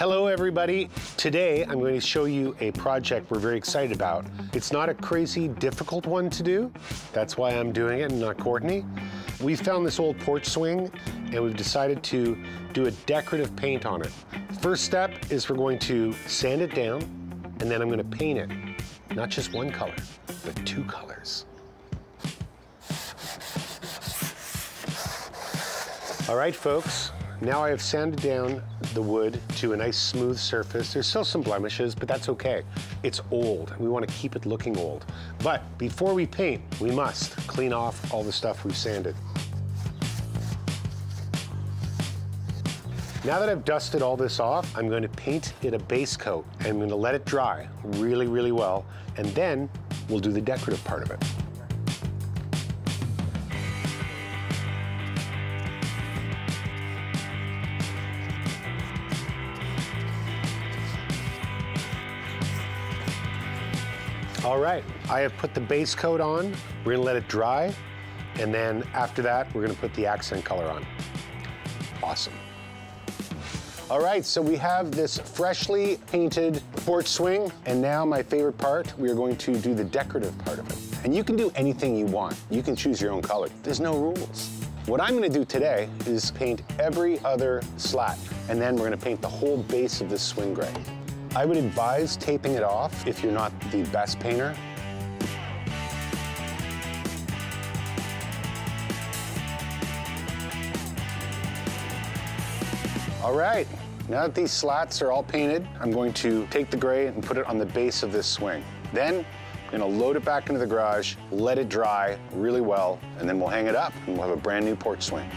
Hello everybody. Today I'm going to show you a project we're very excited about. It's not a crazy difficult one to do. That's why I'm doing it and not Kortney. We found this old porch swing and we've decided to do a decorative paint on it. First step is we're going to sand it down and then I'm going to paint it. Not just one color, but two colors. All right, folks, now I have sanded down the wood to a nice smooth surface. There's still some blemishes, but that's okay. It's old. We want to keep it looking old. But before we paint, we must clean off all the stuff we've sanded. Now that I've dusted all this off, I'm going to paint it a base coat. and I'm going to let it dry really, really well, and then we'll do the decorative part of it. All right, I have put the base coat on. We're gonna let it dry. And then after that, we're gonna put the accent color on. Awesome. All right, so we have this freshly painted porch swing. And now my favorite part, we are going to do the decorative part of it. And you can do anything you want. You can choose your own color. There's no rules. What I'm gonna do today is paint every other slat. And then we're gonna paint the whole base of this swing gray. I would advise taping it off if you're not the best painter. All right, now that these slats are all painted, I'm going to take the gray and put it on the base of this swing. Then I'm gonna load it back into the garage, let it dry really well, and then we'll hang it up and we'll have a brand new porch swing.